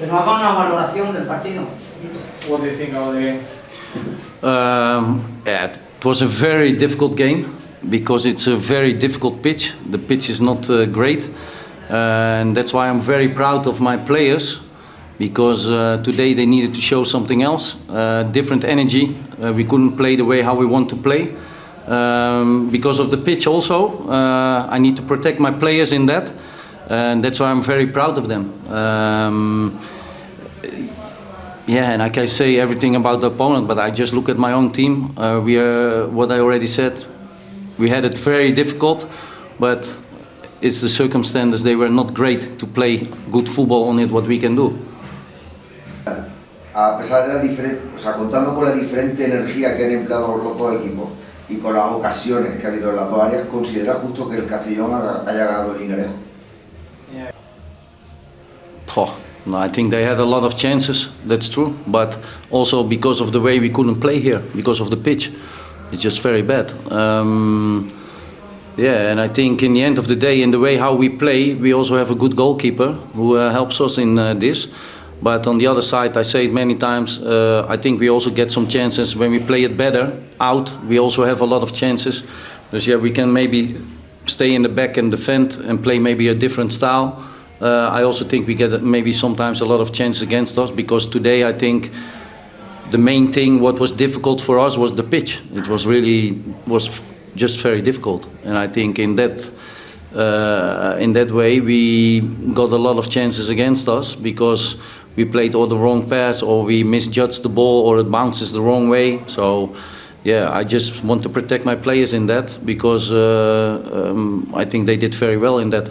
Que nos haga una valoración del partido. What do you think about the game? Um, yeah, it was a very difficult game because it's a very difficult pitch. The pitch is not uh, great, uh, and that's why I'm very proud of my players because uh, today they needed to show something else, uh, different energy. Uh, we couldn't play the way how we want to play. Um, because of the pitch also, uh, I need to protect my players in that, and that's why I'm very proud of them. Um, yeah, and I can say everything about the opponent, but I just look at my own team. Uh, we are, what I already said, we had it very difficult, but it's the circumstances. They were not great to play good football on it, what we can do. A pesar de la diferente, o sea, contando con la diferente energía que han empleado los dos equipos y con las ocasiones que ha habido en las dos áreas, ¿considera justo que el Castellón haya ganado el Ingreso? Oh, no, I think they had a lot of chances, that's true, but also because of the way we couldn't play here, because of the pitch. It's just very bad. Um, yeah, and I think in the end of the day, in the way how we play, we also have a good goalkeeper who uh, helps us in uh, this. But on the other side, I say it many times, uh, I think we also get some chances when we play it better out. We also have a lot of chances. Because yeah, we can maybe stay in the back and defend and play maybe a different style. Uh, I also think we get maybe sometimes a lot of chances against us because today I think the main thing what was difficult for us was the pitch. It was really was just very difficult, and I think in that uh, in that way we got a lot of chances against us because we played all the wrong pass or we misjudged the ball or it bounces the wrong way. So. Yeah, I just want to protect my players in that because uh, um, I think they did very well in that.